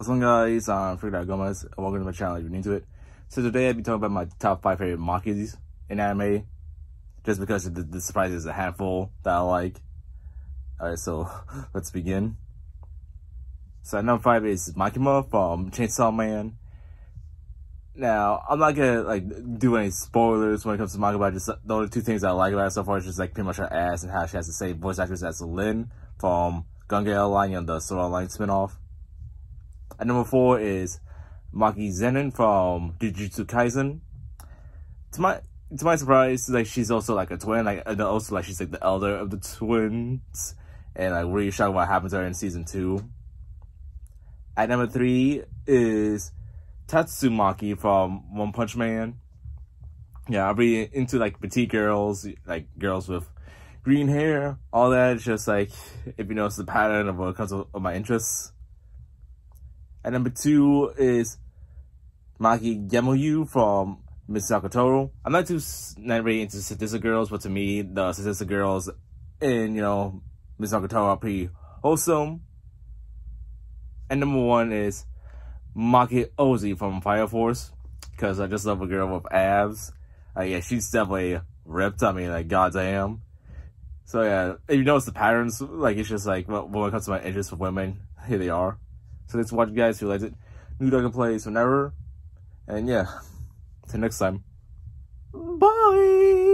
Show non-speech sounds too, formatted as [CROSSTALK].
What's up guys, uh, I'm Freakout Gomez, and welcome to my channel if you're new to it. So today I'll be talking about my top 5 favorite makis in anime, just because the, the surprise is a handful that I like. Alright, so [LAUGHS] let's begin. So number 5 is Makima from Chainsaw Man. Now, I'm not gonna like do any spoilers when it comes to Makima, just the only two things I like about it so far is just like pretty much her ass and how she has the same voice actress as Lin from Gun Gale Online and the Sword Line spinoff. And number four is Maki Zenin from Jujutsu Kaisen. To my to my surprise, like she's also like a twin, like and also like she's like the elder of the twins, and like really shocked what happened to her in season two. At number three is Tatsumaki from One Punch Man. Yeah, I'll be into like petite girls, like girls with green hair, all that. It's just like if you notice the pattern of what comes of my interests. And number two is Maki Gamou from Miss Nagatoro. I'm not too not really into sadistic girls, but to me, the sadistic girls in, you know, Miss Nagatoro are pretty wholesome. And number one is Maki Oze from Fire Force, because I just love a girl with abs. Uh, yeah, she's definitely ripped. I mean, like, goddamn. So yeah, if you notice the patterns, like, it's just like, when it comes to my interest with women, here they are. So thanks for watching, guys. Who likes it, new Dragon plays whenever. And yeah, [LAUGHS] till next time. Bye!